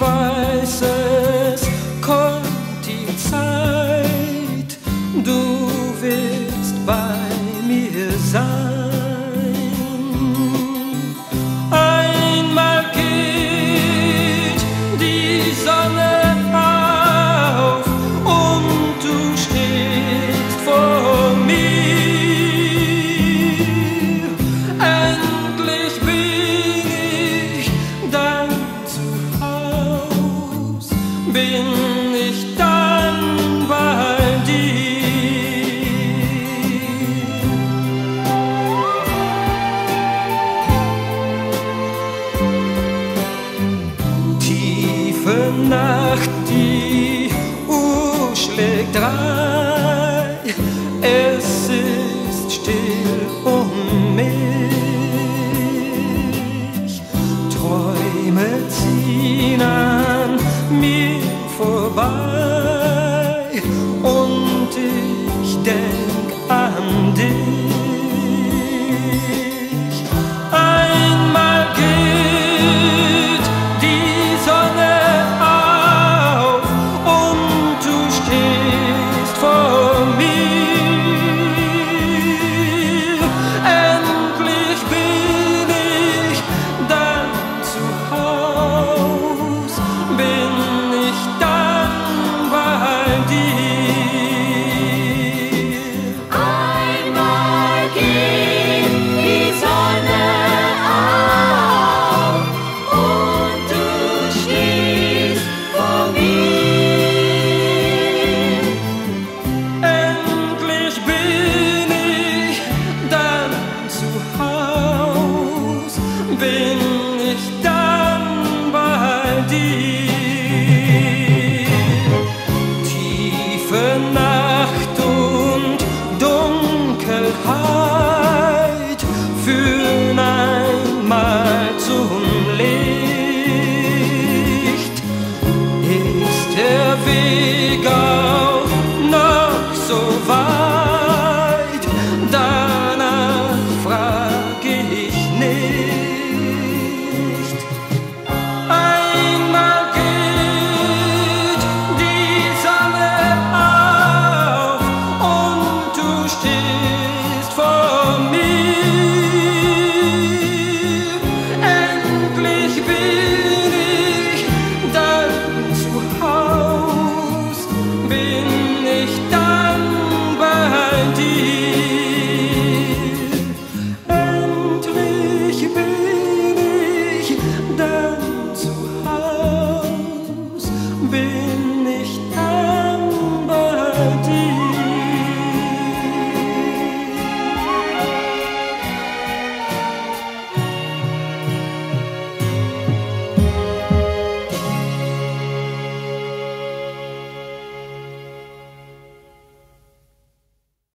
if I say bin ich dann bei dir. Tiefe Nacht, die Uhr schlägt drei, es ist still um mich, Träume ziehen an mir. undo. bin ich dann bei dir. Tiefe Nacht und Dunkelheit führen einmal zum Licht. Ist der Weg been